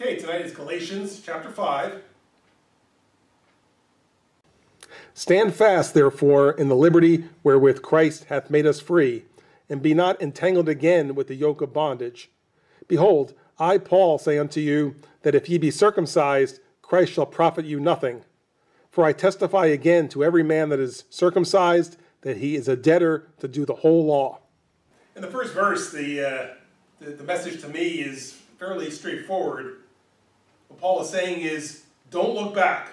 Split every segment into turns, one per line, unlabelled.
Okay, tonight is Galatians chapter 5.
Stand fast, therefore, in the liberty wherewith Christ hath made us free, and be not entangled again with the yoke of bondage. Behold, I, Paul, say unto you, that if ye be circumcised, Christ shall profit you nothing. For I testify again to every man that is circumcised that he is a debtor to do the whole law.
In the first verse, the, uh, the, the message to me is fairly straightforward. What Paul is saying is, don't look back.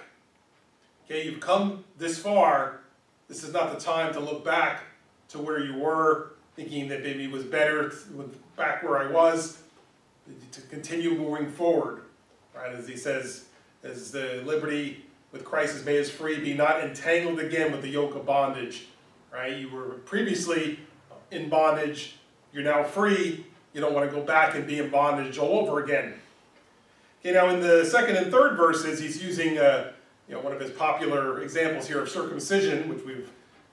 Okay, you've come this far. This is not the time to look back to where you were, thinking that maybe it was better back where I was, to continue moving forward. Right, as he says, as the liberty with Christ has made us free, be not entangled again with the yoke of bondage. Right, you were previously in bondage, you're now free, you don't want to go back and be in bondage all over again. Okay, now in the second and third verses, he's using uh, you know, one of his popular examples here of circumcision, which we've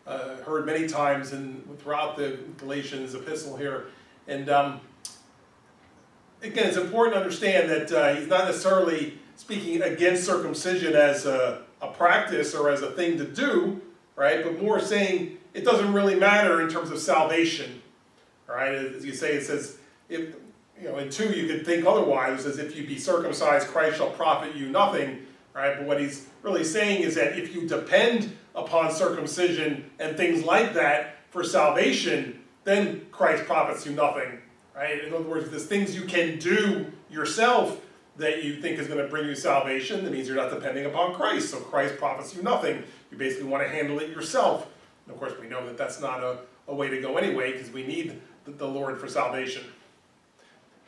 uh, heard many times in, throughout the Galatians epistle here. And um, again, it's important to understand that uh, he's not necessarily speaking against circumcision as a, a practice or as a thing to do, right? But more saying it doesn't really matter in terms of salvation, right? As you say, it says, if, you know, in 2 you could think otherwise, as if you be circumcised, Christ shall profit you nothing, right? But what he's really saying is that if you depend upon circumcision and things like that for salvation, then Christ profits you nothing, right? In other words, there's things you can do yourself that you think is going to bring you salvation. That means you're not depending upon Christ, so Christ profits you nothing. You basically want to handle it yourself. And of course, we know that that's not a, a way to go anyway, because we need the, the, Lord for salvation.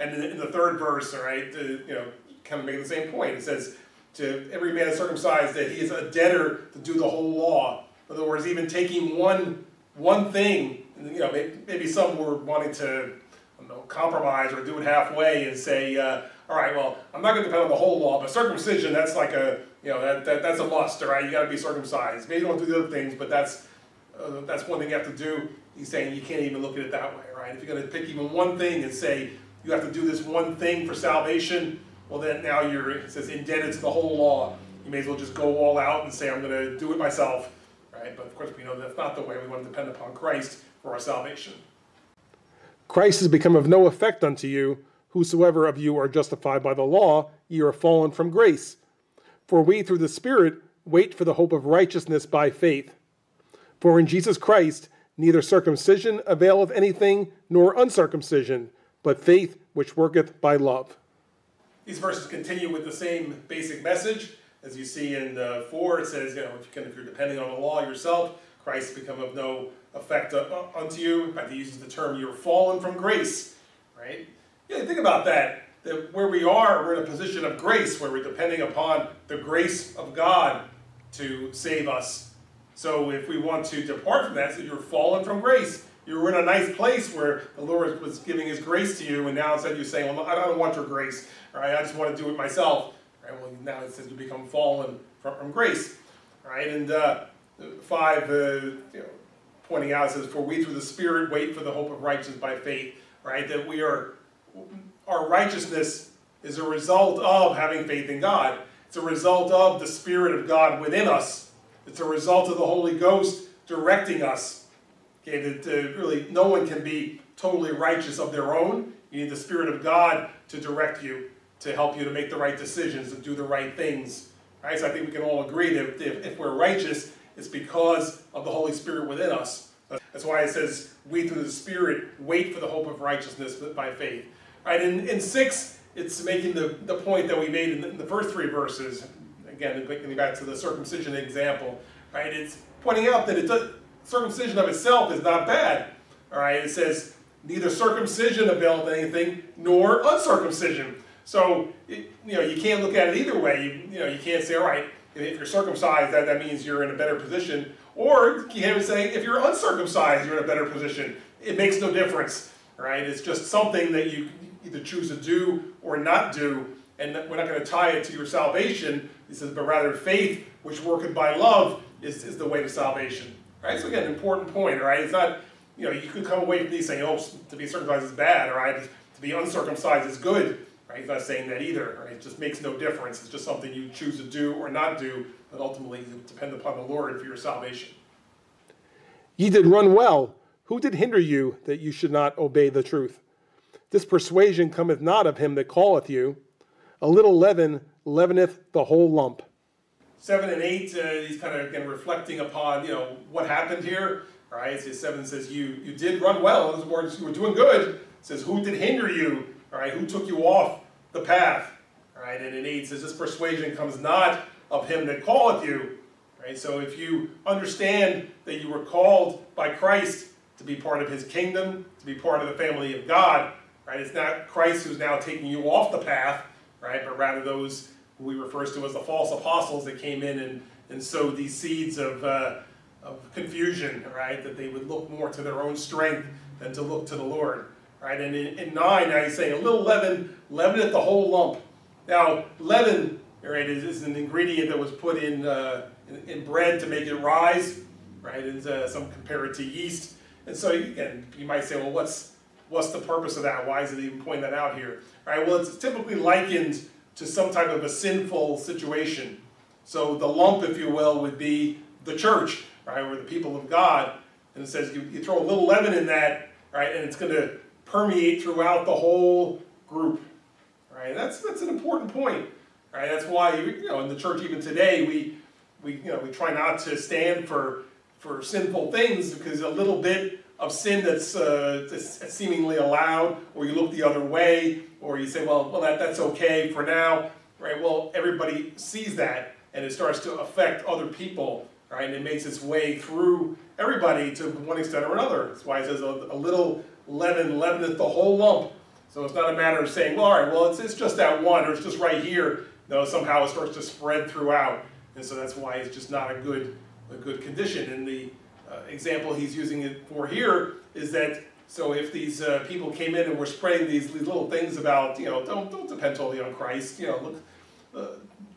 And in, in the third verse, all right, to, you know, kind of making the same point, it says, to every man circumcised that he is a debtor to do the whole law. In other words, even taking one one thing, you know, maybe, maybe some were wanting to know, compromise or do it halfway and say, uh, all right, well, I'm not going to depend on the whole law, but circumcision, that's like a, you know, that, that that's a must, all right? You got to be circumcised. Maybe you don't do the other things, but that's uh, that's one thing you have to do. He's saying you can't even look at it that way, right? If you're going to pick even one thing and say you have to do this one thing for salvation, well, then now you're, it says, indebted to the whole law. You may as well just go all out and say, I'm going to do it myself, right? But of course, we know that's not the way. We want to depend upon Christ for our salvation.
Christ has become of no effect unto you. Whosoever of you are justified by the law, ye are fallen from grace. For we through the Spirit wait for the hope of righteousness by faith. For in Jesus Christ neither circumcision availeth anything, nor uncircumcision, but faith which worketh by love.
These verses continue with the same basic message. As you see in uh, 4, it says, you know, if, you you're depending on the law yourself, Christ become of no effect unto you. In fact, he uses the term, you're fallen from grace, right? Yeah, think about that. That where we are, we're in a position of grace, where we're depending upon the grace of God to save us. So if we want to depart from that, so you're fallen from grace. You were in a nice place where the Lord was giving His grace to you, and now instead you're saying, "Well, I don't want your grace. Right? I just want to do it myself." Right? Well, now it says you become fallen from, from grace. Right? And uh, five, uh, you know, pointing out says, "For we through the Spirit wait for the hope of righteousness by faith." Right? That we are, our righteousness is a result of having faith in God. It's a result of the Spirit of God within us. It's a result of the Holy Ghost directing us. Okay, that uh, really no one can be totally righteous of their own. You need the Spirit of God to direct you, to help you to make the right decisions, to do the right things. Right? So I think we can all agree that if, if we're righteous, it's because of the Holy Spirit within us. That's why it says, we through the Spirit wait for the hope of righteousness by faith. Right? In, in 6, it's making the, the point that we made in the, in the first three verses. Again, getting back to the circumcision example. Right? It's pointing out that it does, circumcision of itself is not bad. All right? It says, neither circumcision availeth anything, nor uncircumcision. So, it, you know, you can't look at it either way. You, you know, you can't say, all right, if you're circumcised, that, that means you're in a better position. Or you can't say, if you're uncircumcised, you're in a better position. It makes no difference, right? It's just something that you either choose to do or not do. And we're not going to tie it to your salvation. He says, but rather faith, which worketh by love, is, is the way to salvation. Right? So again, important point, right? It's not, you know, you could come away from these saying, oh, to be circumcised is bad, right? To be uncircumcised is good. Right? He's not saying that either. Right? It just makes no difference. It's just something you choose to do or not do, but ultimately you depend upon the Lord for your salvation.
Ye did run well. Who did hinder you that you should not obey the truth? This persuasion cometh not of him that calleth you. A little leaven leaveneth the whole lump.
Seven and eight, uh, he's kind of again reflecting upon you know what happened here. Right? So seven says you you did run well. In other words, you were doing good. It says who did hinder you? All right, who took you off the path? All right, and in eight says this persuasion comes not of him that calleth you. Right? So if you understand that you were called by Christ to be part of his kingdom, to be part of the family of God, right? It's not Christ who's now taking you off the path, right? But rather those who he refers to as the false apostles that came in and, and sowed these seeds of, uh, of confusion, right? That they would look more to their own strength than to look to the Lord, right? And in, in 9, now he's saying, a little leaven, leaveneth the whole lump. Now, leaven, right, is, is an ingredient that was put in, uh, in, in, bread to make it rise, right? And uh, some compare it to yeast. And so, again, you might say, well, what's what's the purpose of that? Why is it even pointing that out here? All right, well, it's typically likened to some type of a sinful situation. So the lump, if you will, would be the church, right, or the people of God. And it says you, you throw a little leaven in that, right, and it's going to permeate throughout the whole group. Right, that's that's an important point. Right, that's why you know in the church even today we we you know we try not to stand for for sinful things because a little bit of sin that's, uh, that's seemingly allowed, or you look the other way, or you say, well, well that, that's okay for now, right? Well, everybody sees that, and it starts to affect other people, right? And it makes its way through everybody to one extent or another. That's why it says a, a little leaven leaveneth the whole lump. So it's not a matter of saying, well, all right, well, it's, it's just that one, or it's just right here. No, somehow it starts to spread throughout. And so that's why it's just not a good, a good condition. And the, uh, example he's using it for here is that so if these uh, people came in and were spreading these, little things about you know don't don't depend totally on Christ you know look uh,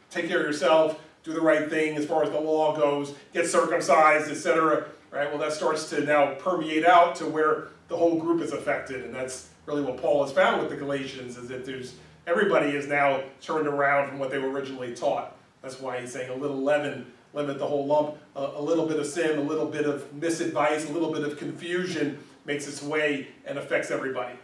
take care of yourself do the right thing as far as the law goes get circumcised etc right well that starts to now permeate out to where the whole group is affected and that's really what Paul has found with the Galatians is that there's everybody is now turned around from what they were originally taught that's why he's saying a little leaven leaveneth the whole lump. A, a little bit of sin, a little bit of misadvice, a little bit of confusion makes its way and affects everybody.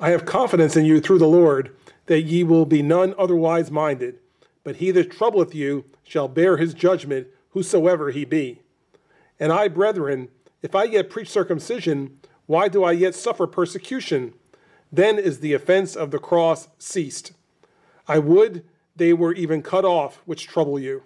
I have confidence in you through the Lord that ye will be none otherwise minded, but he that troubleth you shall bear his judgment, whosoever he be. And I, brethren, if I yet preach circumcision, why do I yet suffer persecution? Then is the offense of the cross ceased. I would they were even cut off which trouble you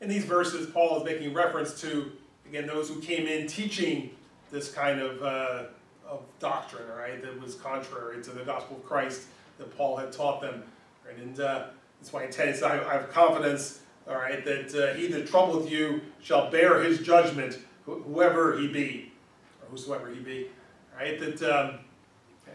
in these verses, Paul is making reference to, again, those who came in teaching this kind of, uh, of doctrine, right, that was contrary to the gospel of Christ that Paul had taught them. Right? And uh, that's why he tells I, I have confidence, all right, that uh, he that troubleth you shall bear his judgment, wh whoever he be, or whosoever he be. Right? That um,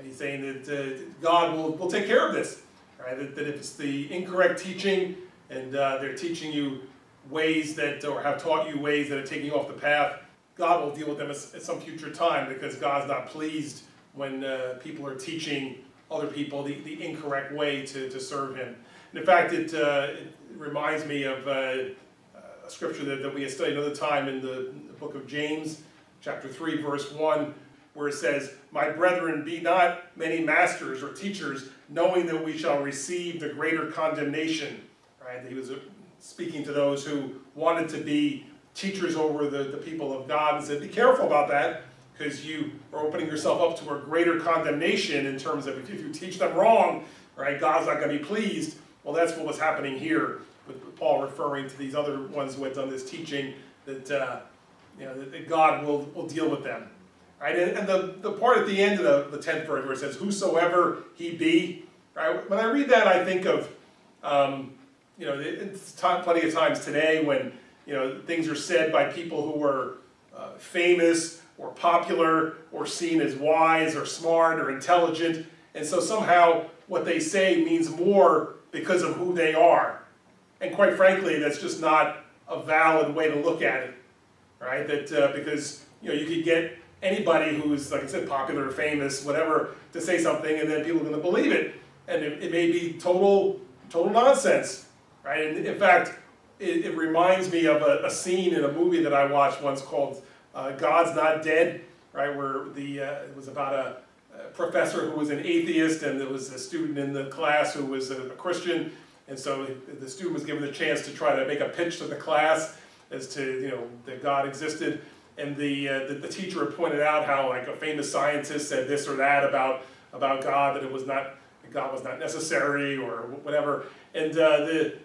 he's saying that uh, God will, will take care of this. Right? That, that if it's the incorrect teaching and uh, they're teaching you ways that, or have taught you ways that are taking you off the path, God will deal with them at, some future time because God's not pleased when uh, people are teaching other people the, the incorrect way to, to serve Him. And in fact, it, uh, it reminds me of uh, a scripture that, that we had studied another time in the, in the book of James, chapter 3, verse 1, where it says, My brethren, be not many masters or teachers, knowing that we shall receive the greater condemnation. Right? He was speaking to those who wanted to be teachers over the, the people of God and said, be careful about that because you are opening yourself up to a greater condemnation in terms of if you teach them wrong, right, God's not going to be pleased. Well, that's what was happening here with Paul referring to these other ones who had done this teaching that, uh, you know, that, God will, will deal with them. Right? And, and the, the part at the end of the, the 10th verse where it says, whosoever he be, right? When I read that, I think of um, you know, it's plenty of times today when, you know, things are said by people who are uh, famous or popular or seen as wise or smart or intelligent. And so somehow what they say means more because of who they are. And quite frankly, that's just not a valid way to look at it, right? That uh, because, you know, you could get anybody who's, like I said, popular, or famous, whatever, to say something and then people are going to believe it. and it, it may be total, total nonsense, right? And in fact, it, it reminds me of a, a, scene in a movie that I watched once called uh, God's Not Dead, right? Where the, uh, it was about a, a, professor who was an atheist and there was a student in the class who was a, a Christian. And so the student was given the chance to try to make a pitch to the class as to, you know, that God existed. And the, uh, the, the teacher had pointed out how like a famous scientist said this or that about, about God, that it was not, God was not necessary or whatever. And uh, the,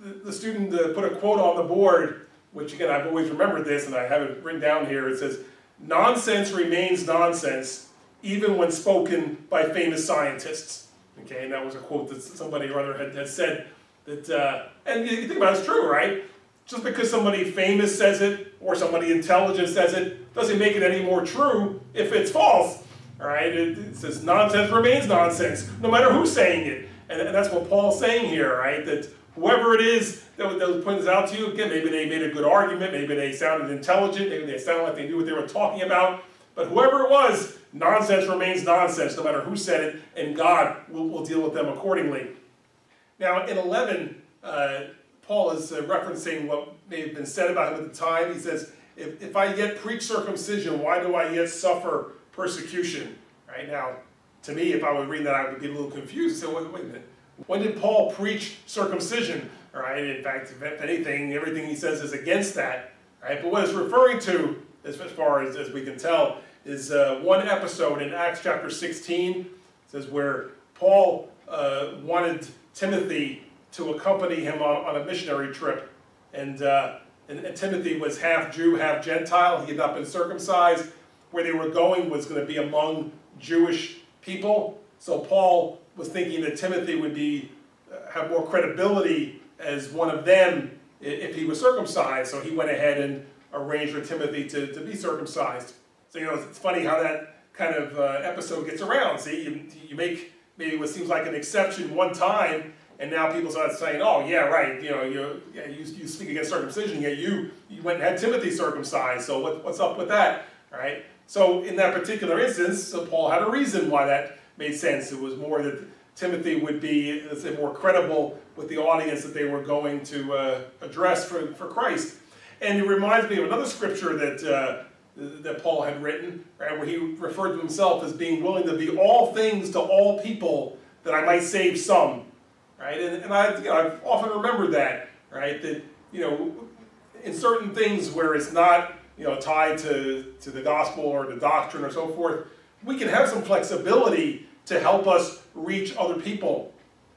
the, student uh, put a quote on the board, which again, I've always remembered this and I have it written down here. It says, nonsense remains nonsense, even when spoken by famous scientists. Okay, and that was a quote that somebody or other had, had said that, uh, and you think about it, it's true, right? Just because somebody famous says it or somebody intelligent says it doesn't make it any more true if it's false. All right, it, it says nonsense remains nonsense, no matter who's saying it. And, and that's what Paul's saying here, right? That whoever it is that, that this out to you, again, maybe they made a good argument, maybe they sounded intelligent, maybe they sounded like they knew what they were talking about, but whoever it was, nonsense remains nonsense, no matter who said it, and God will, will deal with them accordingly. Now, in 11, uh, Paul is uh, referencing what may have been said about him at the time. He says, if, if I yet preach circumcision, why do I yet suffer persecution? Right now, to me, if I would read that, I would be a little confused. So, wait, wait a minute. When did Paul preach circumcision? Right? In fact, if anything, everything he says is against that. Right? But what it's referring to, as far as, as we can tell, is uh, one episode in Acts chapter 16. It says where Paul uh, wanted Timothy to accompany him on, on a missionary trip. And, uh, and, and, Timothy was half Jew, half Gentile. He had not been circumcised. Where they were going was going to be among Jewish people. So Paul was thinking that Timothy would be uh, have more credibility as one of them if he was circumcised. So he went ahead and arranged for Timothy to, to be circumcised. So, you know, it's funny how that kind of uh, episode gets around. See, you, you make maybe what seems like an exception one time, and now people start saying, oh, yeah, right, you know, you, yeah, you, you speak against circumcision, yet you, you went and had Timothy circumcised, so what, what's up with that, all right? So in that particular instance, Paul had a reason why that made sense. It was more that Timothy would be, let's say, more credible with the audience that they were going to uh, address for, for Christ. And it reminds me of another scripture that, uh, that Paul had written, right, where he referred to himself as being willing to be all things to all people that I might save some. Right? And, and I, you know, I've often remembered that, right? That, you know, in certain things where it's not, you know, tied to, to the gospel or the doctrine or so forth, we can have some flexibility to help us reach other people,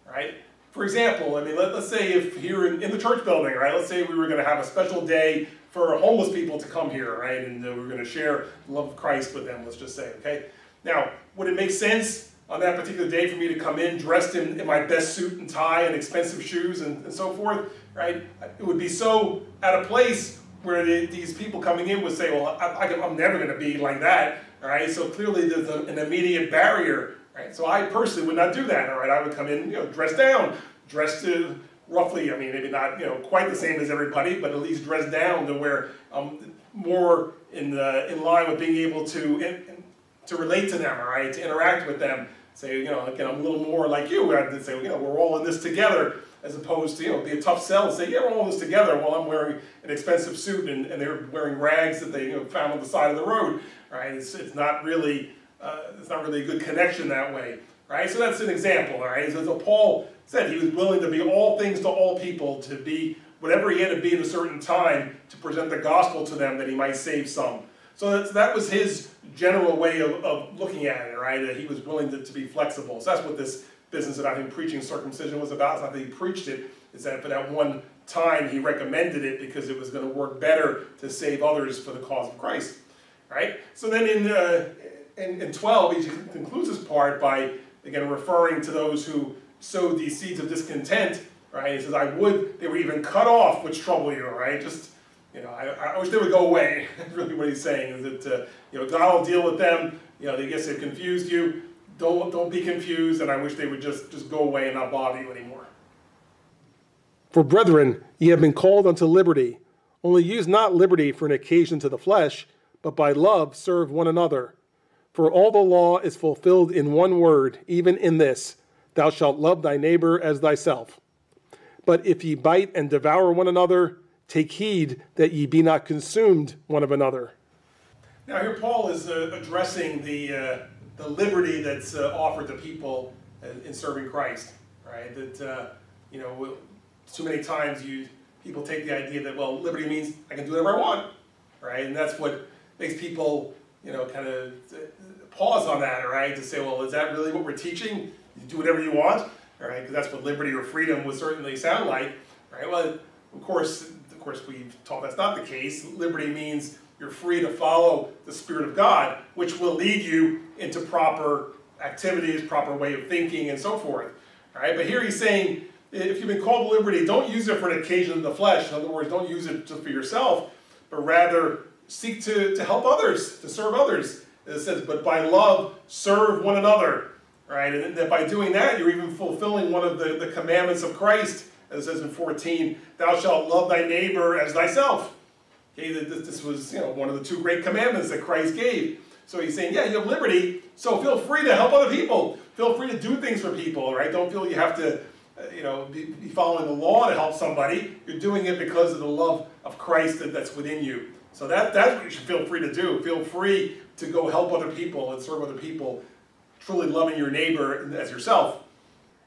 right? For example, I mean, let, us say if here in, in, the church building, right, let's say we were going to have a special day for homeless people to come here, right, and we are going to share the love of Christ with them, let's just say, okay? Now, would it make sense on that particular day for me to come in dressed in, in my best suit and tie and expensive shoes and, and so forth, right? It would be so out of place where the, these people coming in would say, well, I, am never going to be like that, all right? So clearly there's a, an immediate barrier Right? So I personally would not do that. All right, I would come in, you know, dressed down, dressed to roughly, I mean, maybe not, you know, quite the same as everybody, but at least dressed down to where I'm more in the, in line with being able to in, to relate to them, all right, to interact with them. Say, you know, again, I'm a little more like you. I'd say, you know, we're all in this together, as opposed to, you know, be a tough sell and say, yeah, we're all in this together while I'm wearing an expensive suit and, and they're wearing rags that they you know, found on the side of the road, right? It's, it's not really uh, it's not really a good connection that way, right? So that's an example, right? So, so Paul said he was willing to be all things to all people, to be whatever he had to be at a certain time to present the gospel to them that he might save some. So that was his general way of, of looking at it, right? That he was willing to, to be flexible. So that's what this business about him preaching circumcision was about. It's not that he preached it, it's that for that one time he recommended it because it was going to work better to save others for the cause of Christ, right? So then in, uh, in, in 12, he concludes his part by, again, referring to those who sowed these seeds of discontent, right? He says, I would they were even cut off which trouble you, right? Just, you know, I, I wish they would go away. That's really what he's saying, is that, uh, you know, God will deal with them. You know, they guess they've confused you. Don't, don't be confused, and I wish they would just, just go away and not bother you anymore.
For brethren, ye have been called unto liberty. Only use not liberty for an occasion to the flesh, but by love serve one another. For all the law is fulfilled in one word, even in this Thou shalt love thy neighbor as thyself. But if ye bite and devour one another, take heed that ye be not consumed one of another.
Now, here Paul is uh, addressing the, uh, the liberty that's uh, offered to people in serving Christ, right? That, uh, you know, too many times you people take the idea that, well, liberty means I can do whatever I want, right? And that's what makes people, you know, kind of pause on that, right? To say, well, is that really what we're teaching? You do whatever you want, right? Because that's what liberty or freedom would certainly sound like, right? Well, of course, of course, we've taught that's not the case. Liberty means you're free to follow the Spirit of God, which will lead you into proper activities, proper way of thinking, and so forth. All right, but here he's saying, if you've been called to liberty, don't use it for an occasion of the flesh. In other words, don't use it just for yourself, but rather seek to, to help others, to serve others. It says, but by love, serve one another. Right? And that by doing that, you're even fulfilling one of the, the commandments of Christ, as it says in 14, thou shalt love thy neighbor as thyself. Okay, this, was you know one of the two great commandments that Christ gave. So he's saying, yeah, you have liberty, so feel free to help other people. Feel free to do things for people, right? Don't feel you have to, uh, you know, be, following the law to help somebody. You're doing it because of the love of Christ that's within you. So that, that's what you should feel free to do. Feel free to go help other people and serve other people, truly loving your neighbor as yourself.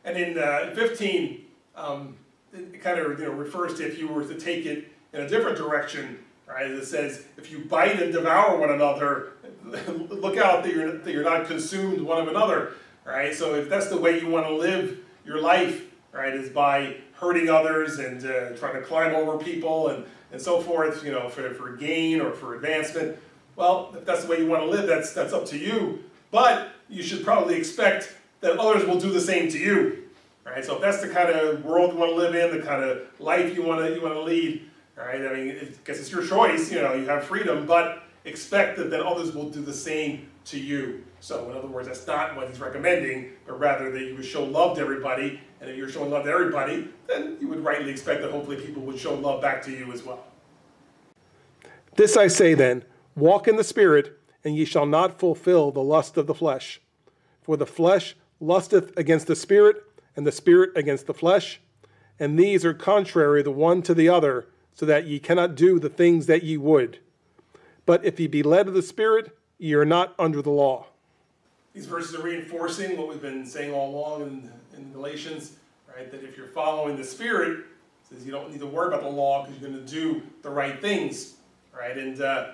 And in uh, 15, um, it kind of you know, refers to if you were to take it in a different direction, right? It says, if you bite and devour one another, look out that you're, that you're not consumed one of another, right? So if that's the way you want to live your life, right, is by hurting others and uh, trying to climb over people and, and so forth, you know, for, for gain or for advancement, well, if that's the way you want to live, that's, that's up to you. But you should probably expect that others will do the same to you, right? So if that's the kind of world you want to live in, the kind of life you want to, you want to lead, right? I mean, I guess it's your choice, you know, you have freedom, but expect that then others will do the same to you. So in other words, that's not what he's recommending, but rather that you would show love to everybody, and if you're showing love to everybody, then you would rightly expect that hopefully people would show love back to you as well.
This I say then, walk in the Spirit, and ye shall not fulfill the lust of the flesh. For the flesh lusteth against the Spirit, and the Spirit against the flesh, and these are contrary the one to the other, so that ye cannot do the things that ye would. But if ye be led of the Spirit, ye are not under the law.
These verses are reinforcing what we've been saying all along in, in Galatians, right? That if you're following the Spirit, says you don't need to worry about the law because you're going to do the right things, right? And uh,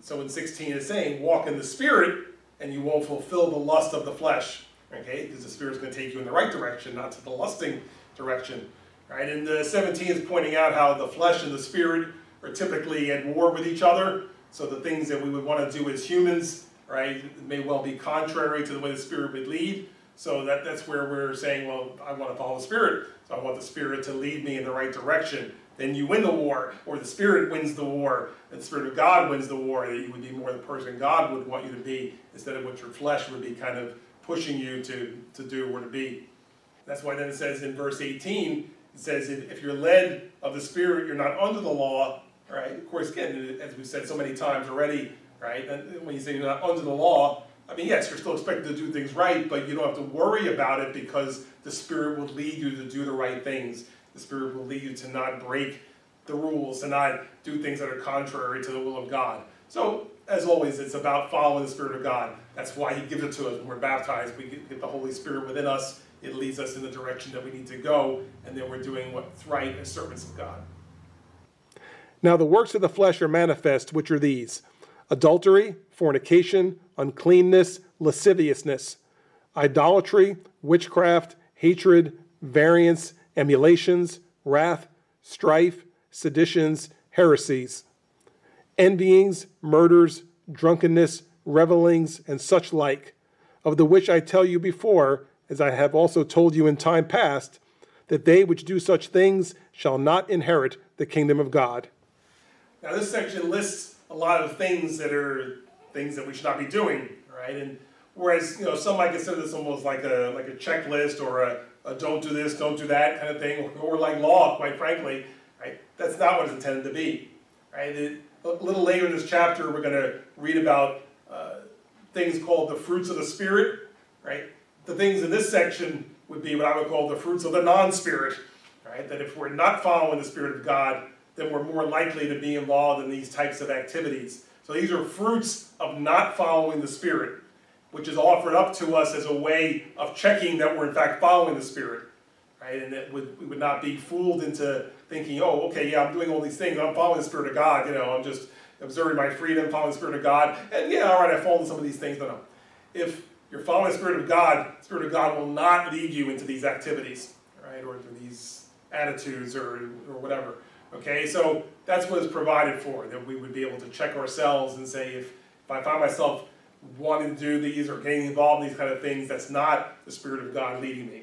so in 16 it's saying, walk in the Spirit, and you won't fulfill the lust of the flesh, okay? Because the Spirit's going to take you in the right direction, not to the lusting direction, right? And uh, 17 is pointing out how the flesh and the Spirit are typically at war with each other, so the things that we would want to do as humans, right, may well be contrary to the way the Spirit would lead. So that, that's where we're saying, well, I want to follow the Spirit. So I want the Spirit to lead me in the right direction. Then you win the war, or the Spirit wins the war, and the Spirit of God wins the war, that you would be more the person God would want you to be, instead of what your flesh would be kind of pushing you to, to do or to be. That's why then it says in verse 18, it says, if, if you're led of the Spirit, you're not under the law, right? Of course, again, as we've said so many times already, right? And when you say you're not under the law, I mean, yes, you're still expected to do things right, but you don't have to worry about it because the Spirit will lead you to do the right things. The Spirit will lead you to not break the rules, to not do things that are contrary to the will of God. So, as always, it's about following the Spirit of God. That's why He gives it to us when we're baptized. We get the Holy Spirit within us. It leads us in the direction that we need to go, and then we're doing what's right as servants of God.
Now the works of the flesh are manifest, which are these adultery, fornication, uncleanness, lasciviousness, idolatry, witchcraft, hatred, variance, emulations, wrath, strife, seditions, heresies, envyings, murders, drunkenness, revelings, and such like, of the which I tell you before, as I have also told you in time past, that they which do such things shall not inherit the kingdom of God.
Now, this section lists a lot of things that are things that we should not be doing, right? And whereas you know some might consider this almost like a like a checklist or a, a don't do this, don't do that kind of thing, or, or, like law, quite frankly, right? That's not what it's intended to be, right? It, a little later in this chapter, we're going to read about uh, things called the fruits of the spirit, right? The things in this section would be what I would call the fruits of the non-spirit, right? That if we're not following the Spirit of God, then we're more likely to be involved in these types of activities. So these are fruits of not following the Spirit, which is offered up to us as a way of checking that we're in fact following the Spirit, right? And that we would not be fooled into thinking, oh, okay, yeah, I'm doing all these things, I'm following the Spirit of God, you know, I'm just observing my freedom, following the Spirit of God, and yeah, all right, I into some of these things, but no. If you're following the Spirit of God, the Spirit of God will not lead you into these activities, right, or these attitudes or, or whatever. Okay, so that's what is provided for, that we would be able to check ourselves and say, if, if I find myself wanting to do these or getting involved in these kind of things, that's not the Spirit of God leading me.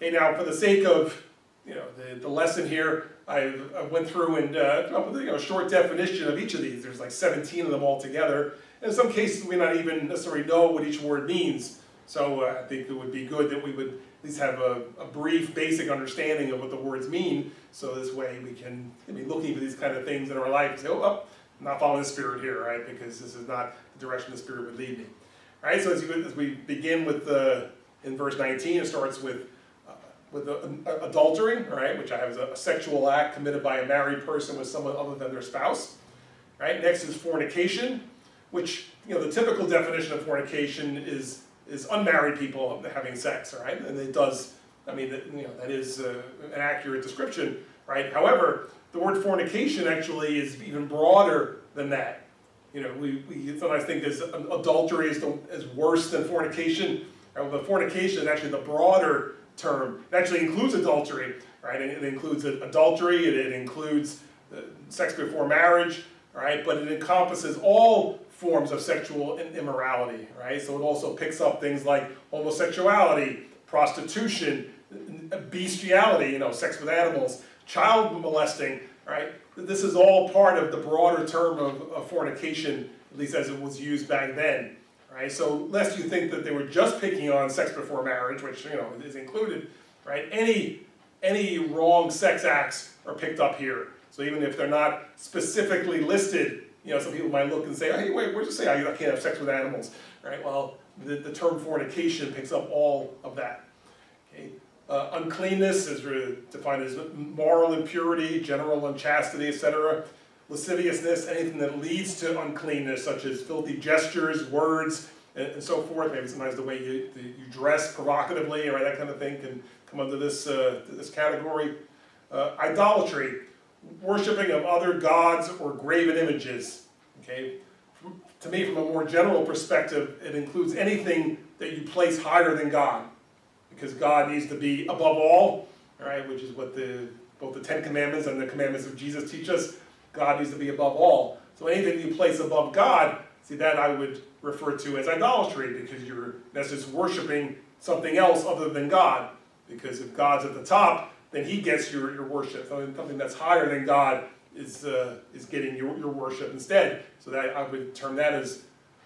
Okay, now for the sake of you know the, the lesson here, I, I went through and uh, you know, a short definition of each of these. There's like 17 of them all together. In some cases, we not even necessarily know what each word means. So uh, I think it would be good that we would least have a, a, brief, basic understanding of what the words mean. So this way we can be looking for these kind of things in our life and say, oh, oh I'm not following the Spirit here, right? Because this is not the direction the Spirit would lead me. All right, so as, you, as we begin with the, in verse 19, it starts with uh, with a, a, adultery, right, which I have as a, a sexual act committed by a married person with someone other than their spouse. Right, next is fornication, which, you know, the typical definition of fornication is, is unmarried people having sex, right? And it does, I mean, you know, that is uh, an accurate description, right? However, the word fornication actually is even broader than that. You know, we, we sometimes think as adultery is, the, is worse than fornication. Right? Well, fornication is actually the broader term. It actually includes adultery, right? It, it includes adultery, it, it includes uh, sex before marriage, right? But it encompasses all forms of sexual immorality, right? So it also picks up things like homosexuality, prostitution, bestiality, you know, sex with animals, child molesting, right? This is all part of the broader term of, of fornication, at least as it was used back then, right? So lest you think that they were just picking on sex before marriage, which, you know, is included, right? Any, any wrong sex acts are picked up here. So even if they're not specifically listed, you know, some people might look and say, hey, wait, where's it say I can't have sex with animals? Right, well, the, the term fornication picks up all of that. Okay? Uh, uncleanness is defined as moral impurity, general unchastity, etc. Lasciviousness, anything that leads to uncleanness, such as filthy gestures, words, and, and so forth. Maybe sometimes the way you, the, you dress provocatively, or that kind of thing can come under this, uh, this category. Uh, idolatry, worshiping of other gods or graven images. Okay? To me, from a more general perspective, it includes anything that you place higher than God. Because God needs to be above all, all, right? which is what the, both the Ten Commandments and the commandments of Jesus teach us. God needs to be above all. So anything you place above God, see that I would refer to as idolatry because you're that's just worshiping something else other than God. Because if God's at the top, then he gets your, your worship. Something that's higher than God is, uh, is getting your, your worship instead. So that I would term that as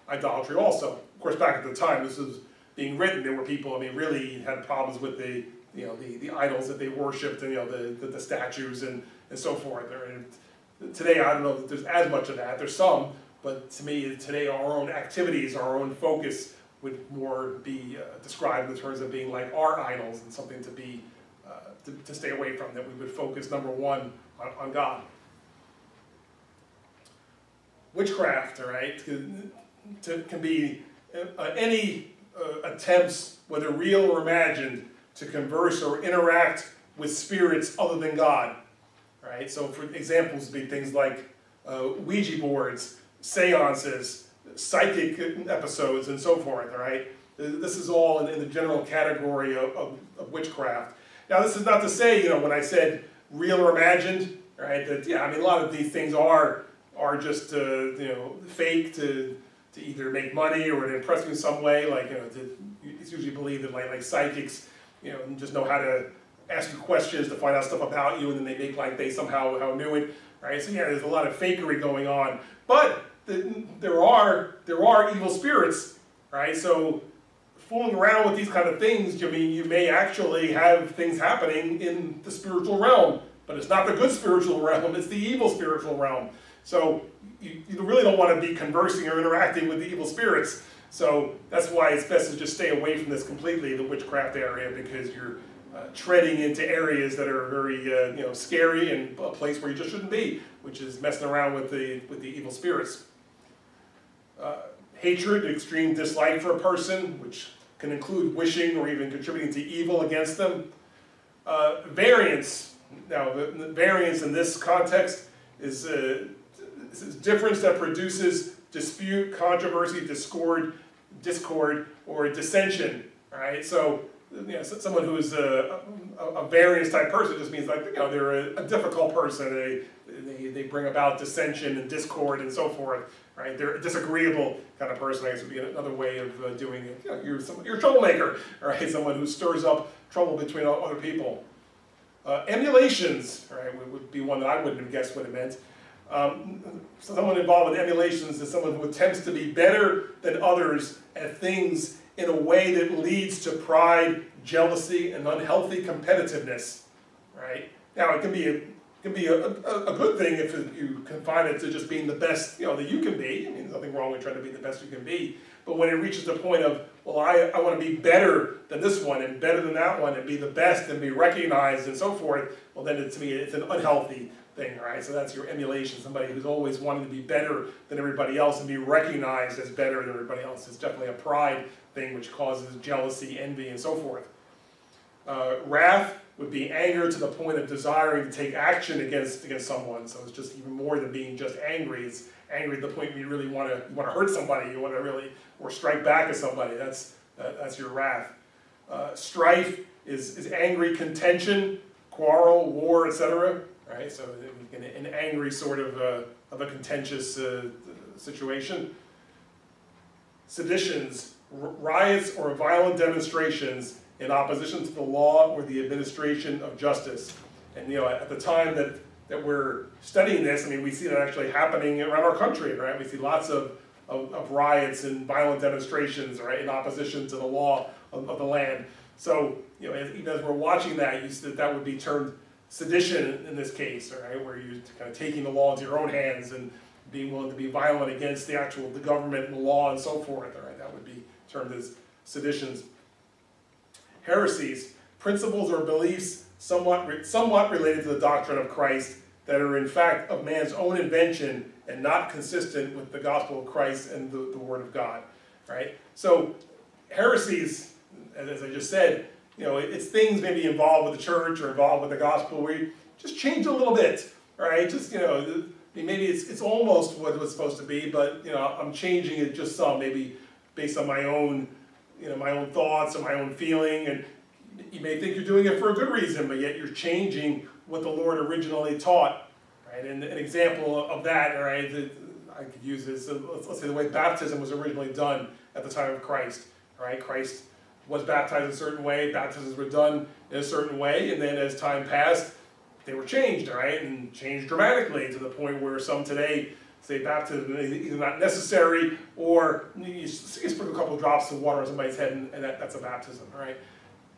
idolatry also. Of course, back at the time this was being written, there were people, I mean, really had problems with the, you know, the, the idols that they worshipped and, you know, the, the, the statues and, and so forth. And today, I don't know that there's as much of that. There's some, but to me, today, our own activities, our own focus would more be uh, described in terms of being like our idols and something to be to, to stay away from, that we would focus, number one, on, on God. Witchcraft, all right, can, to, can be uh, any uh, attempts, whether real or imagined, to converse or interact with spirits other than God. Right? So, for examples, would be things like uh, Ouija boards, seances, psychic episodes, and so forth. All right? This is all in, in the general category of, of, of witchcraft. Now, this is not to say, you know, when I said real or imagined, right, that, yeah, I mean, a lot of these things are, are just, uh, you know, fake to, to either make money or to impress you in some way, like, you know, to, it's usually believed that, like, like psychics, you know, just know how to ask you questions to find out stuff about you, and then they make like they somehow how knew it, right? So yeah, there's a lot of fakery going on, but the, there are there are evil spirits, right? So fooling around with these kind of things, I mean, you may actually have things happening in the spiritual realm, but it's not the good spiritual realm, it's the evil spiritual realm. So you, you really don't want to be conversing or interacting with the evil spirits, So that's why it's best to just stay away from this completely, the witchcraft area, because you're uh, treading into areas that are very uh, you know scary and a place where you just shouldn't be, which is messing around with the with the evil spirits. Uh, hatred, extreme dislike for a person, which can include wishing or even contributing to evil against them. Uh, variance, now the, the, variance in this context is, uh, is difference that produces dispute, controversy, discord, discord, or dissension. Right? So, you know, someone who is a, a, a variance type person just means like you know they're a, a difficult person. They, they they bring about dissension and discord and so forth. Right? They're a disagreeable kind of person. I guess would be another way of uh, doing it. You know, you're some, you're a troublemaker. Right? Someone who stirs up trouble between other people. Uh, emulations, right, would, would, be one that I wouldn't have guessed what it meant. Um, someone involved with emulations is someone who attempts to be better than others at things in a way that leads to pride, jealousy, and unhealthy competitiveness. Right? Now, it can be a can be a, a, a, good thing if you confine it to just being the best you know that you can be. I mean, there's nothing wrong with trying to be the best you can be. But when it reaches the point of, well, I, I want to be better than this one and better than that one and be the best and be recognized and so forth, well, then it, to me it's an unhealthy thing, right? So that's your emulation, somebody who's always wanting to be better than everybody else and be recognized as better than everybody else. It's definitely a pride thing which causes jealousy, envy, and so forth. Uh, wrath would be anger to the point of desiring to take action against against someone. So it's just even more than being just angry. It's angry to the point where you really want to want to hurt somebody. You want to really or strike back at somebody. That's uh, that's your wrath. Uh, strife is is angry contention, quarrel, war, etc. Right. So an, an angry sort of a, of a contentious uh, situation. Seditions, riots or violent demonstrations in opposition to the law or the administration of justice. And you know, at the time that, that we're studying this, I mean, we see that actually happening around our country, right? We see lots of, of, of riots and violent demonstrations, right, in opposition to the law of, of the land. So, you know, as, even as we're watching that, you see that that would be termed sedition in this case, right, where you're kind of taking the law into your own hands and being willing to be violent against the actual the government and the law and so forth, right? that would be termed as seditions heresies, principles or beliefs somewhat, somewhat related to the doctrine of Christ that are in fact of man's own invention and not consistent with the gospel of Christ and the, the word of God, right? So heresies, as I just said, you know, it's things maybe involved with the church or involved with the gospel where you just change a little bit, right? Just, you know, maybe it's, it's almost what it was supposed to be, but, you know, I'm changing it just some, maybe based on my own you know, my own thoughts and my own feeling, and you may think you're doing it for a good reason, but yet you're changing what the Lord originally taught, right? And an example of that, right, that I could use is, uh, let's say the way baptism was originally done at the time of Christ, right? Christ was baptized a certain way, baptisms were done in a certain way, and then as time passed, they were changed, right? And changed dramatically to the point where some today say baptism is either not necessary or you, sprinkle a couple drops of water on somebody's head and, and that, that's a baptism, right?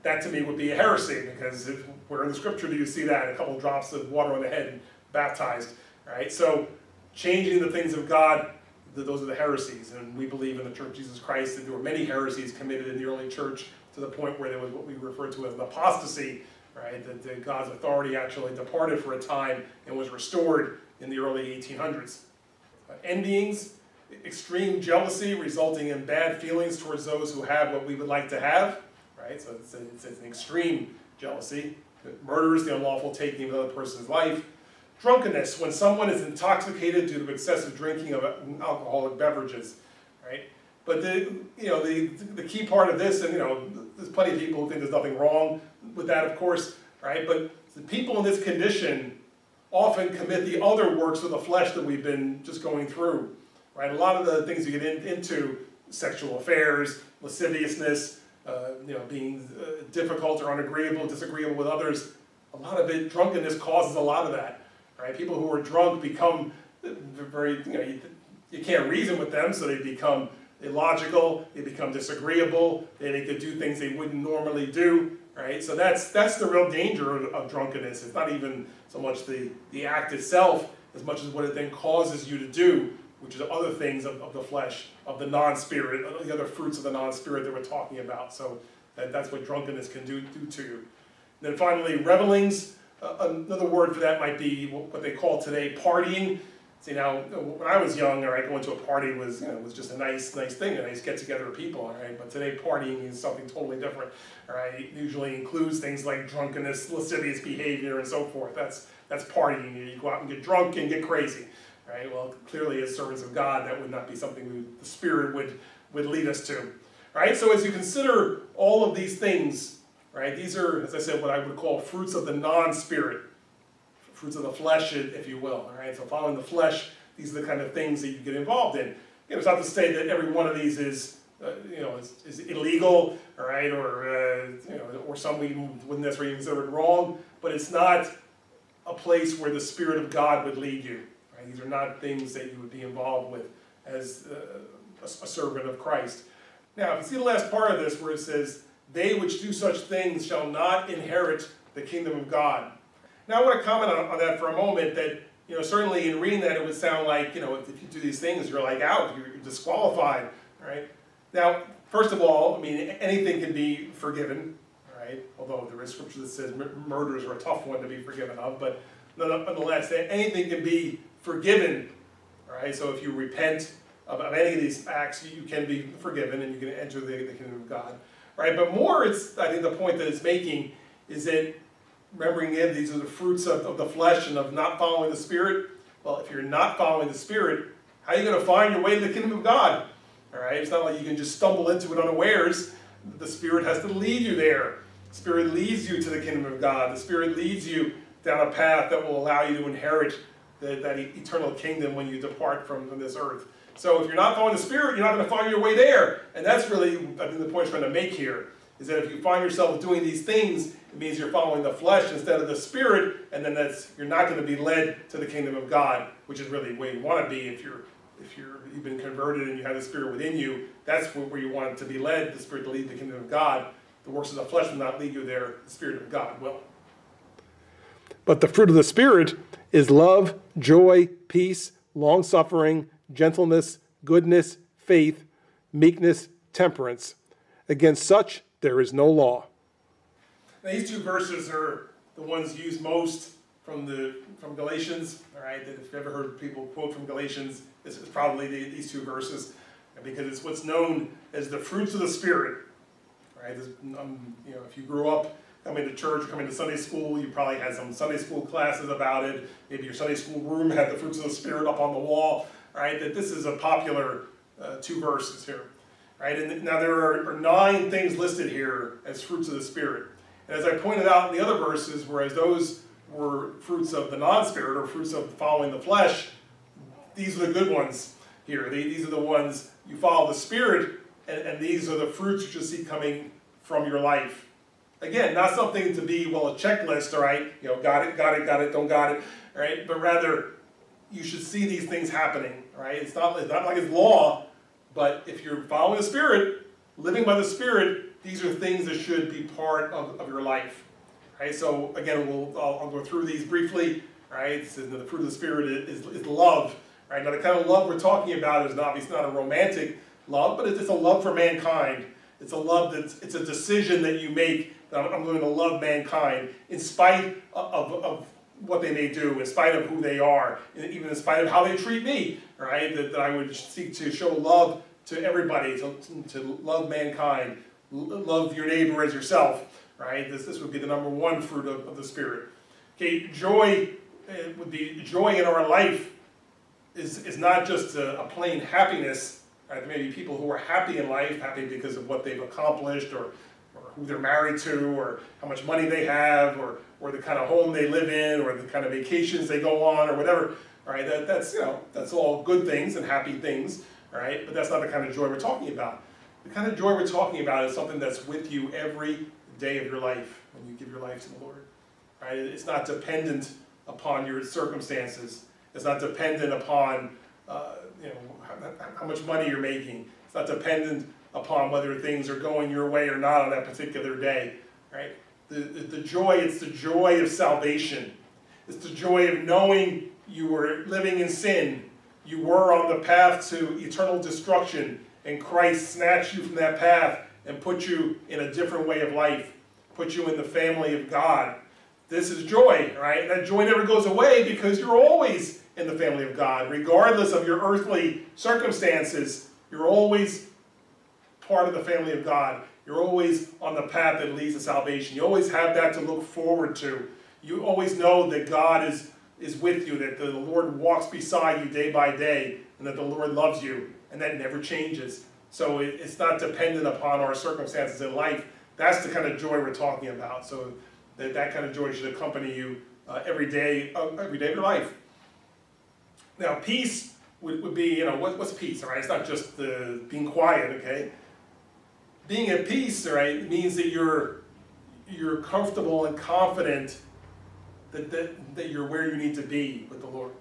That to me would be a heresy because if, where in the scripture do you see that? A couple drops of water on the head and baptized, right? So changing the things of God, the, those are the heresies. And we believe in the Church of Jesus Christ that there were many heresies committed in the early church to the point where there was what we refer to as an apostasy, right? That, that God's authority actually departed for a time and was restored in the early 1800s Uh, envyings, extreme jealousy resulting in bad feelings towards those who have what we would like to have, right? So it's, a, it's an extreme jealousy. Murder is the unlawful taking of another person's life. Drunkenness, when someone is intoxicated due to excessive drinking of uh, alcoholic beverages, right? But the, you know, the, the key part of this, and you know, there's plenty of people who think there's nothing wrong with that, of course, right? But the people in this condition often commit the other works of the flesh that we've been just going through. Right? A lot of the things you get in, into, sexual affairs, lasciviousness, uh, you know, being uh, difficult or unagreeable, disagreeable with others, a lot of it, drunkenness causes a lot of that. Right? People who are drunk become very, you know, you, you can't reason with them, so they become illogical, they become disagreeable, they, they could do things they wouldn't normally do right? So that's that's the real danger of, of, drunkenness. It's not even so much the, the act itself as much as what it then causes you to do which is other things of, of the flesh, of the non-spirit, the other fruits of the non-spirit that we're talking about. So that, that's what drunkenness can do, do to you. And then finally, revelings. Uh, another word for that might be what they call today partying. See now, when I was young, all right, going to a party was you know, was just a nice nice thing, a nice get together of people, all right. But today, partying is something totally different, all right. It usually includes things like drunkenness, lascivious behavior, and so forth. That's that's partying. You go out and get drunk and get crazy, right? Well, clearly, as servants of God, that would not be something we, the Spirit would would lead us to, right? So as you consider all of these things, right, these are, as I said, what I would call fruits of the non-spirit fruits of the flesh, if you will. All right, so following the flesh, these are the kind of things that you get involved in. You it's not to say that every one of these is, uh, you know, is, is, illegal, all right, or uh, you know, or some even wouldn't necessarily consider it wrong, but it's not a place where the Spirit of God would lead you. Right? These are not things that you would be involved with as uh, a, a servant of Christ. Now, if you see the last part of this where it says, "They which do such things shall not inherit the kingdom of God." Now I want to comment on, on that for a moment that, you know, certainly in reading that it would sound like, you know, if, if you do these things, you're like out, you're, you're disqualified, right? Now, first of all, I mean, anything can be forgiven, right? Although there is scripture that says murders are a tough one to be forgiven of, but nonetheless, anything can be forgiven, right? So if you repent of, of any of these acts, you can be forgiven and you can enter the, the kingdom of God, right? But more, it's I think the point that it's making is that remembering again, these are the fruits of, of the flesh and of not following the Spirit. Well, if you're not following the Spirit, how are you going to find your way to the kingdom of God? All right, it's not like you can just stumble into it unawares. The Spirit has to lead you there. The Spirit leads you to the kingdom of God. The Spirit leads you down a path that will allow you to inherit the, that eternal kingdom when you depart from, from this earth. So if you're not following the Spirit, you're not going to find your way there. And that's really, I think, the point I'm trying to make here is that if you find yourself doing these things, it means you're following the flesh instead of the spirit, and then that's you're not going to be led to the kingdom of God, which is really where you want to be if you're if you're you've been converted and you have the spirit within you. That's where you want to be led, the spirit to lead the kingdom of God. The works of the flesh will not lead you there. The spirit of God will.
But the fruit of the spirit is love, joy, peace, long suffering, gentleness, goodness, faith, meekness, temperance. Against such there is no law.
These two verses are the ones used most from the from Galatians. All right, that if you've ever heard people quote from Galatians, this is probably the, these two verses because it's what's known as the fruits of the Spirit. Right, um, you know, if you grew up coming to church, coming to Sunday school, you probably had some Sunday school classes about it. Maybe your Sunday school room had the fruits of the Spirit up on the wall. Right, that this is a popular uh, two verses here. Right? And now there are, nine things listed here as fruits of the Spirit. As I pointed out in the other verses, whereas those were fruits of the non-spirit or fruits of following the flesh, these are the good ones here. These are the ones you follow the Spirit, and, and these are the fruits you should see coming from your life. Again, not something to be, well, a checklist, all right? You know, got it, got it, got it, don't got it, all right? But rather, you should see these things happening, right? It's not, it's not like it's law, but if you're following the Spirit, living by the Spirit, these are things that should be part of, of your life. Right? So again, we'll I'll, I'll go through these briefly. Right? The fruit of the Spirit is, is, love. Right? Now the kind of love we're talking about is obviously not a romantic love, but it's, it's a love for mankind. It's a love that's it's a decision that you make that I'm, I'm going to love mankind in spite of, of, of what they may do, in spite of who they are, even in spite of how they treat me, right? That, that I would seek to show love to everybody, to, to love mankind, love your neighbor as yourself, right? This, this would be the number one fruit of, of the Spirit. Okay, joy uh, would be joy in our life is, is not just a, a plain happiness. Right? Maybe people who are happy in life, happy because of what they've accomplished or, or who they're married to or how much money they have or or the kind of home they live in, or the kind of vacations they go on, or whatever. Right? That, that's you know that's all good things and happy things. Right? But that's not the kind of joy we're talking about. The kind of joy we're talking about is something that's with you every day of your life when you give your life to the Lord. Right? It's not dependent upon your circumstances. It's not dependent upon uh, you know how, how much money you're making. It's not dependent upon whether things are going your way or not on that particular day. Right? the, the, joy, it's the joy of salvation. It's the joy of knowing you were living in sin, you were on the path to eternal destruction, and Christ snatched you from that path and put you in a different way of life, put you in the family of God. This is joy, right? That joy never goes away because you're always in the family of God, regardless of your earthly circumstances. You're always part of the family of God. You're always on the path that leads to salvation. You always have that to look forward to. You always know that God is, is with you, that the Lord walks beside you day by day, and that the Lord loves you, and that never changes. So it, it's not dependent upon our circumstances in life. That's the kind of joy we're talking about. So that, that kind of joy should accompany you uh, every day, uh, every day of your life. Now, peace would, would be, you know, what, what's peace, all right? It's not just the being quiet, okay? being at peace, all right, means that you're you're comfortable and confident that, that, that you're where you need to be with the Lord.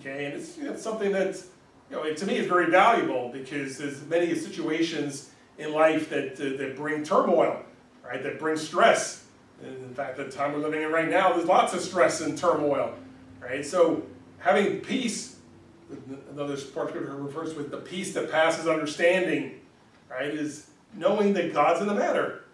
Okay, and it's, know, something that's, you know, to me is very valuable because there's many situations in life that, uh, that bring turmoil, right, that bring stress. And in fact, the time we're living in right now, there's lots of stress and turmoil, right? So having peace, another part refers with the peace that passes understanding, right, is knowing that God's in the matter.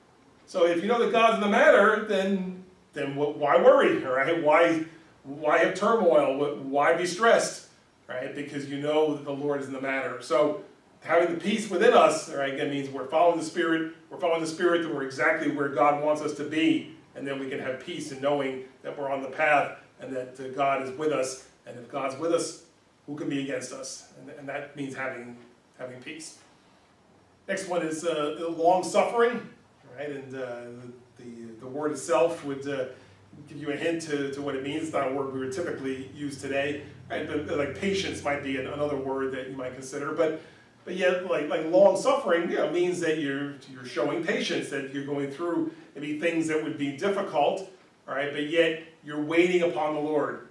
So if you know that God's in the matter, then then why worry, right? Why why have turmoil? Why be stressed, right? Because you know that the Lord is in the matter. So having the peace within us, right, again means we're following the Spirit. We're following the Spirit, and we're exactly where God wants us to be, and then we can have peace in knowing that we're on the path and that uh, God is with us. And if God's with us, who can be against us? And, and that means having having peace. Next one is uh, long suffering, right? And uh, the, the word itself would uh, give you a hint to, to what it means. It's not a word we would typically use today, right? But like patience might be another word that you might consider. But but yet, like like long suffering, you know, means that you're you're showing patience, that you're going through maybe things that would be difficult, all right? But yet you're waiting upon the Lord.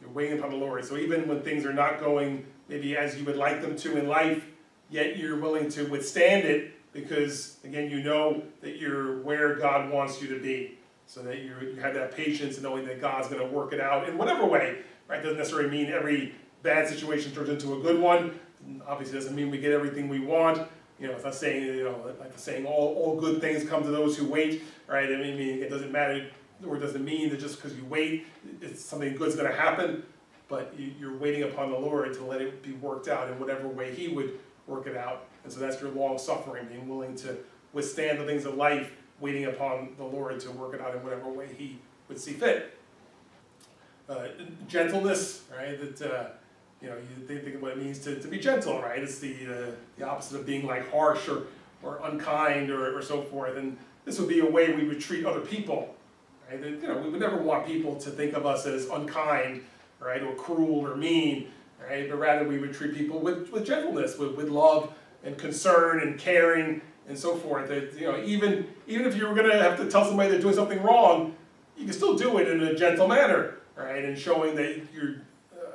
You're waiting upon the Lord. So even when things are not going maybe as you would like them to in life, yet you're willing to withstand it because, again, you know that you're where God wants you to be. So that you you have that patience and knowing that God's going to work it out in whatever way. Right? Doesn't necessarily mean every bad situation turns into a good one. Obviously, doesn't mean we get everything we want. You know, it's not saying you know like saying all, all good things come to those who wait. Right? I mean, it doesn't matter or it doesn't mean that just because you wait, it's something good's going to happen. But you're waiting upon the Lord to let it be worked out in whatever way He would work it out. And so that's your long suffering, being willing to withstand the things of life, waiting upon the Lord to work it out in whatever way He would see fit. Uh, gentleness, right? That uh, you know, you think of what it means to, to be gentle, right? It's the uh, the opposite of being like harsh or or unkind or, or so forth. And this would be a way we would treat other people, right? You know, we would never want people to think of us as unkind, right, or cruel or mean right? But rather we would treat people with, with gentleness, with, with love and concern and caring and so forth. That, you know, even, even if you were going to have to tell somebody they're doing something wrong, you can still do it in a gentle manner, right? And showing that you're uh,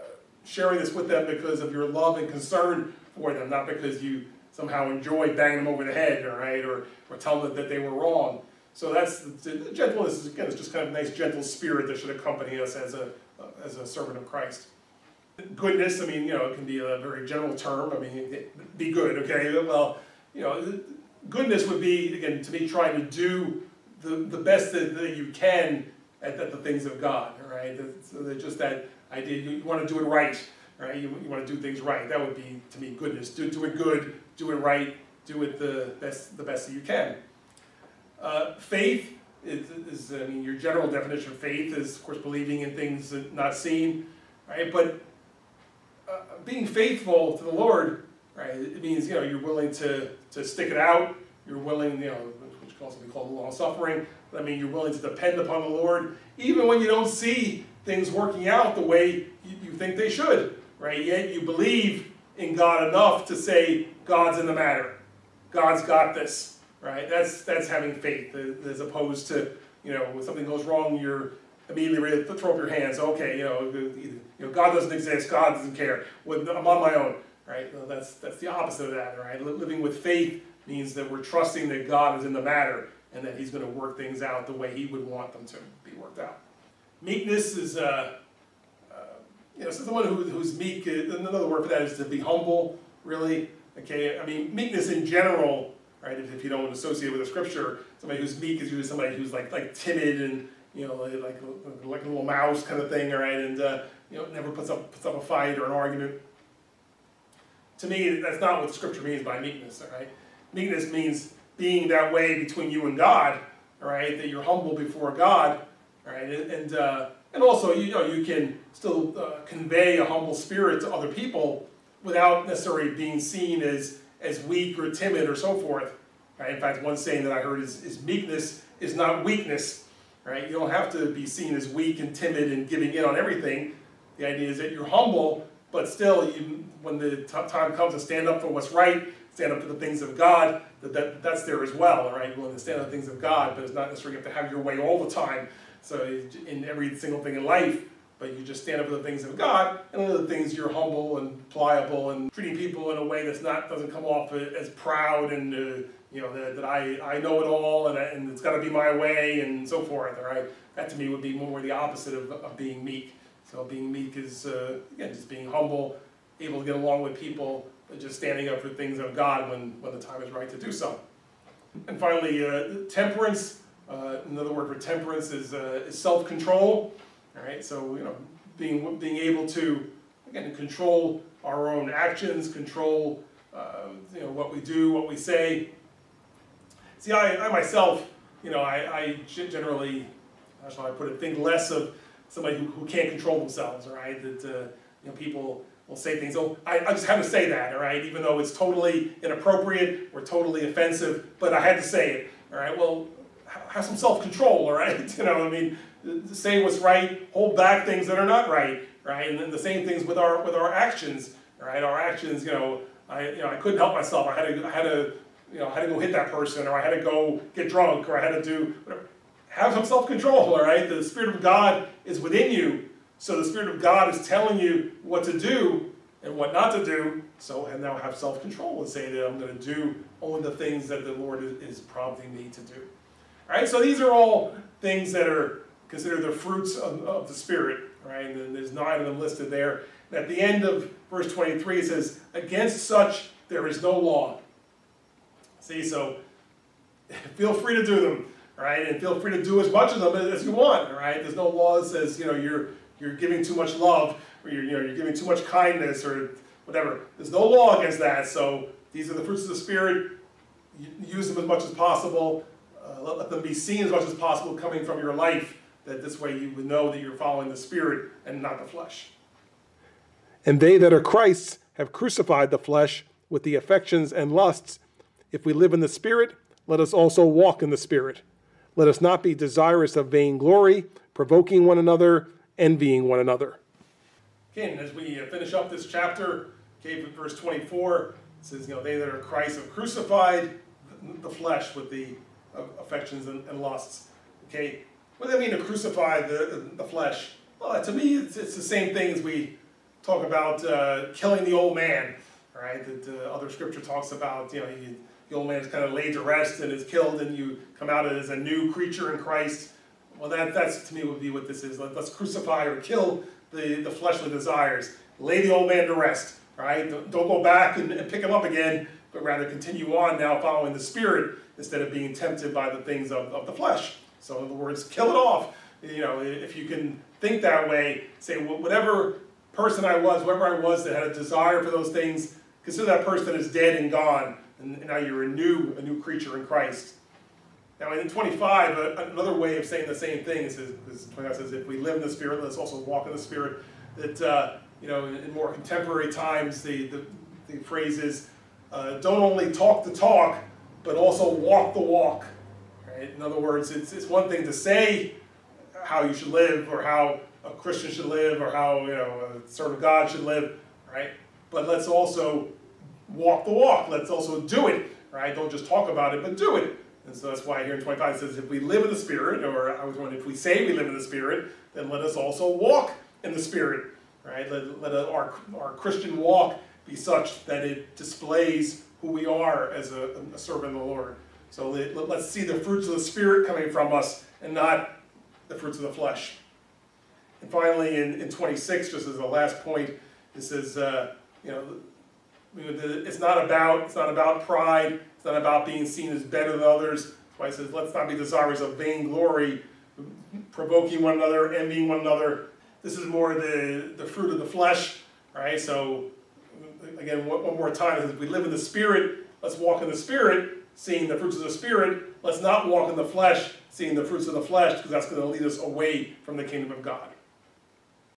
sharing this with them because of your love and concern for them, not because you somehow enjoy banging them over the head, all right, or, or tell them that they were wrong. So that's the gentleness is again, it's just kind of a nice gentle spirit that should accompany us as a as a servant of Christ goodness, I mean, you know, it can be a very general term. I mean, be good, okay? Well, you know, goodness would be, again, to me, trying to do the, the best that, that you can at, the things of God, right? So just that idea, you, you want to do it right, right? You, you want to do things right. That would be, to me, goodness. Do, do it good, do it right, do it the best, the best that you can. Uh, faith is, is, I mean, your general definition of faith is, of course, believing in things not seen, right? But uh, being faithful to the Lord, right, it means, you know, you're willing to, to stick it out, you're willing, you know, which can also be called long suffering, I mean, you're willing to depend upon the Lord, even when you don't see things working out the way you, you think they should, right, yet you believe in God enough to say, God's in the matter, God's got this, right, that's, that's having faith, as opposed to, you know, when something goes wrong, you're immediately ready to throw up your hands. Okay, you know, you know, God doesn't exist. God doesn't care. I'm on my own, right? Well, that's that's the opposite of that, right? Living with faith means that we're trusting that God is in the matter and that He's going to work things out the way He would want them to be worked out. Meekness is, uh, uh, you know, so someone who, who's meek, uh, another word for that is to be humble, really. Okay, I mean, meekness in general, right? If, if you don't associate with the scripture, somebody who's meek is usually somebody who's like like timid and you know like like, a little mouse kind of thing, all right? And uh, you know, never puts up puts up a fight or an argument. To me, that's not what scripture means by meekness, all right? Meekness means being that way between you and God, all right? That you're humble before God, all right? And and, uh, and also, you know, you can still uh, convey a humble spirit to other people without necessarily being seen as as weak or timid or so forth. Right? In fact, one saying that I heard is, is meekness is not weakness. Right? You don't have to be seen as weak and timid and giving in on everything. The idea is that you're humble, but still, you, when the time comes to stand up for what's right, stand up for the things of God, that, that that's there as well. Right? You want to stand up for the things of God, but it's not necessarily you have to have your way all the time. So in every single thing in life, but you just stand up for the things of God, and other things you're humble and pliable and treating people in a way that's not doesn't come off as proud and uh, you know that, that I, I know it all and, and it's got to be my way and so forth. All right, that to me would be more the opposite of, of being meek. So being meek is uh, again just being humble, able to get along with people, but just standing up for things of God when when the time is right to do so. And finally, uh, temperance. Uh, another word for temperance is, uh, is self-control. All right, so you know, being being able to again control our own actions, control uh, you know what we do, what we say. See, I, I myself, you know, I, I generally, how shall I put it, think less of somebody who, who can't control themselves. All right, that uh, you know people will say things. Oh, I, I just had to say that. All right, even though it's totally inappropriate or totally offensive, but I had to say it. All right, well, have some self control. All right, you know, I mean say what's right, hold back things that are not right, right? And then the same things with our with our actions, right? Our actions, you know, I you know I couldn't help myself. I had to I had to you know I had to go hit that person, or I had to go get drunk, or I had to do whatever. Have some self control, all right? The Spirit of God is within you, so the Spirit of God is telling you what to do and what not to do. So and now have self control and say that I'm going to do only the things that the Lord is prompting me to do. All right, so these are all things that are consider the fruits of, of the Spirit, right? And there's nine of them listed there. And at the end of verse 23, it says, Against such there is no law. See, so feel free to do them, right? And feel free to do as much of them as you want, right? There's no law that says, you know, you're, you're giving too much love, or you're, you know, you're giving too much kindness, or whatever. There's no law against that, so these are the fruits of the Spirit. Use them as much as possible. Uh, let, let them be seen as much as possible coming from your life that this way you would know that you're following the Spirit and not the flesh.
And they that are Christ's have crucified the flesh with the affections and lusts. If we live in the Spirit, let us also walk in the Spirit. Let us not be desirous of vainglory, provoking one another, envying one another.
Again, as we finish up this chapter, okay, verse 24, it says, you know, they that are Christ have crucified the flesh with the affections and, and lusts. Okay, what does that mean to crucify the, the flesh? Well, to me, it's, it's the same thing as we talk about uh, killing the old man, right? That uh, other scripture talks about, you know, you, the old man is kind of laid to rest and is killed, and you come out as a new creature in Christ. Well, that that's to me would be what this is. Let, us crucify or kill the, the fleshly desires. Lay the old man to rest, right? Don't, don't go back and, and pick him up again, but rather continue on now following the Spirit instead of being tempted by the things of, of the flesh. So in other words, kill it off. You know, if you can think that way, say whatever person I was, whoever I was that had a desire for those things, consider that person as dead and gone, and now you're a new, a new creature in Christ. Now in 25, another way of saying the same thing is, is 25 says, if we live in the Spirit, let's also walk in the Spirit. That, uh, you know, in, in, more contemporary times, the, the, the phrase is, uh, don't only talk the talk, but also walk the walk. Right? In other words, it's, it's one thing to say how you should live or how a Christian should live or how you know a servant of God should live, right? But let's also walk the walk. Let's also do it, right? Don't just talk about it, but do it. And so that's why here in 25 it says, if we live in the Spirit, or I was wondering, if we say we live in the Spirit, then let us also walk in the Spirit, right? Let, let our, our Christian walk be such that it displays who we are as a, a servant of the Lord. So let, let's see the fruits of the Spirit coming from us and not the fruits of the flesh. And finally, in, in twenty-six, just as the last point, it says, uh, you know, it's not about, it's not about pride, it's not about being seen as better than others. That's why says, let's not be desirous of vainglory, provoking one another, envying one another. This is more the, the fruit of the flesh, right? So, again, one, one more time, we live in the spirit, let's walk in the spirit, seeing the fruits of the spirit. Let's not walk in the flesh, seeing the fruits of the flesh, because that's gonna lead us away from the kingdom of God.